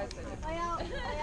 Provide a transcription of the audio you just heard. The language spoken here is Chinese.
我要我要。